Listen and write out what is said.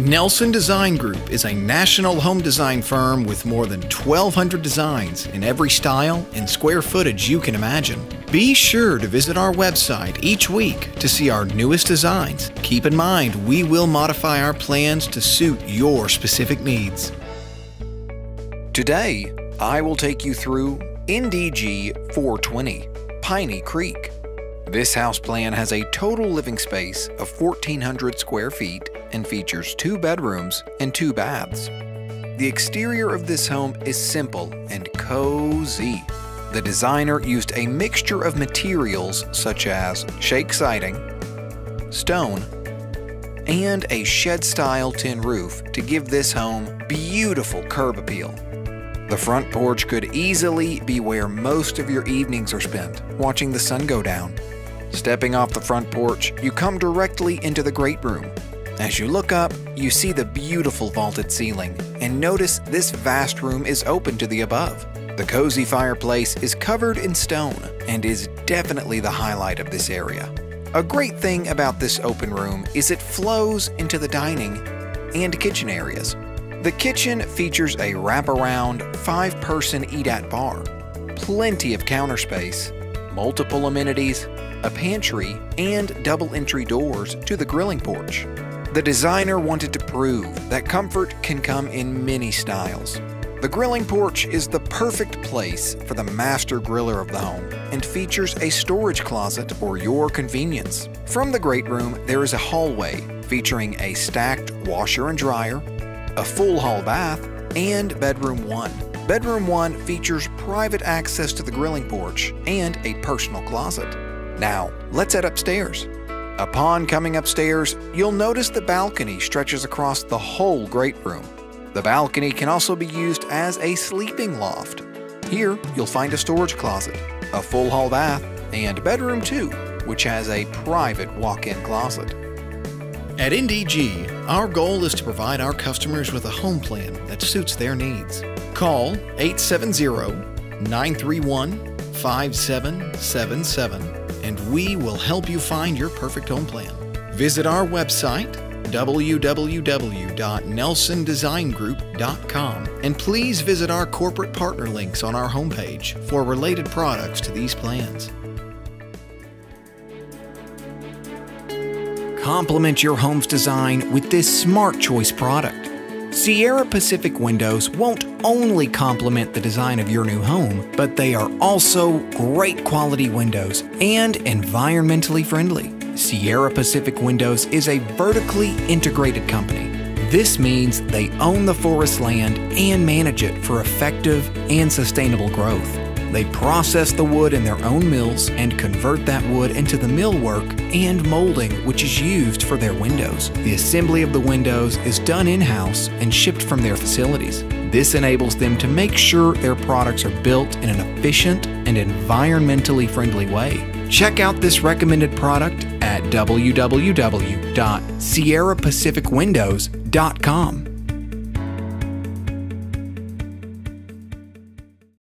Nelson Design Group is a national home design firm with more than 1,200 designs in every style and square footage you can imagine. Be sure to visit our website each week to see our newest designs. Keep in mind, we will modify our plans to suit your specific needs. Today, I will take you through NDG 420, Piney Creek. This house plan has a total living space of 1,400 square feet and features two bedrooms and two baths. The exterior of this home is simple and cozy. The designer used a mixture of materials such as shake siding, stone, and a shed-style tin roof to give this home beautiful curb appeal. The front porch could easily be where most of your evenings are spent, watching the sun go down. Stepping off the front porch, you come directly into the great room. As you look up, you see the beautiful vaulted ceiling, and notice this vast room is open to the above. The cozy fireplace is covered in stone and is definitely the highlight of this area. A great thing about this open room is it flows into the dining and kitchen areas. The kitchen features a wraparound five person eat at bar, plenty of counter space, multiple amenities, a pantry, and double entry doors to the grilling porch. The designer wanted to prove that comfort can come in many styles. The grilling porch is the perfect place for the master griller of the home and features a storage closet for your convenience. From the great room, there is a hallway featuring a stacked washer and dryer, a full hall bath, and bedroom 1. Bedroom 1 features private access to the grilling porch and a personal closet. Now, let's head upstairs. Upon coming upstairs, you'll notice the balcony stretches across the whole great room. The balcony can also be used as a sleeping loft. Here, you'll find a storage closet, a full hall bath, and bedroom 2, which has a private walk-in closet. At NDG, our goal is to provide our customers with a home plan that suits their needs. Call 870-931-5777 and we will help you find your perfect home plan. Visit our website www.nelsondesigngroup.com and please visit our corporate partner links on our homepage for related products to these plans. Complement your home's design with this Smart Choice product. Sierra Pacific windows won't only complement the design of your new home, but they are also great quality windows and environmentally friendly. Sierra Pacific Windows is a vertically integrated company. This means they own the forest land and manage it for effective and sustainable growth. They process the wood in their own mills and convert that wood into the millwork and molding which is used for their windows. The assembly of the windows is done in-house and shipped from their facilities. This enables them to make sure their products are built in an efficient and environmentally friendly way. Check out this recommended product at www.sierrapacificwindows.com.